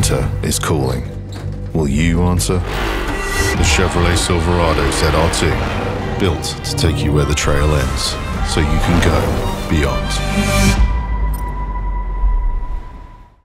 winter is calling. Will you answer? The Chevrolet Silverado ZR2, built to take you where the trail ends, so you can go beyond.